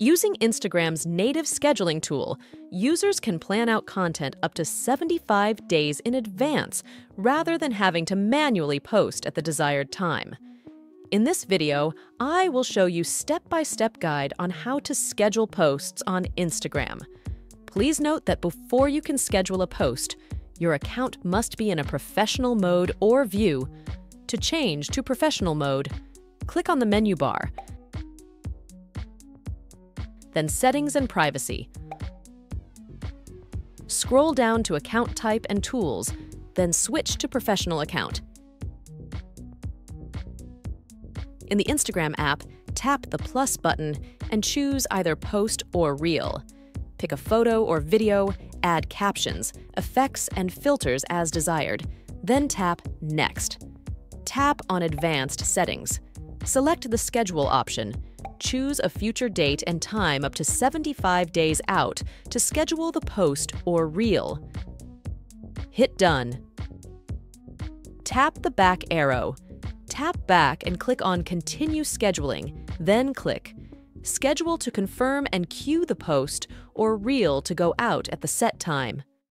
Using Instagram's native scheduling tool, users can plan out content up to 75 days in advance rather than having to manually post at the desired time. In this video, I will show you step-by-step guide on how to schedule posts on Instagram. Please note that before you can schedule a post, your account must be in a professional mode or view. To change to professional mode, click on the menu bar then Settings and Privacy. Scroll down to Account Type and Tools, then switch to Professional Account. In the Instagram app, tap the plus button and choose either Post or Reel. Pick a photo or video, add captions, effects, and filters as desired, then tap Next. Tap on Advanced Settings. Select the Schedule option, choose a future date and time up to 75 days out to schedule the post or reel. Hit Done. Tap the back arrow. Tap back and click on Continue Scheduling, then click Schedule to confirm and queue the post or reel to go out at the set time.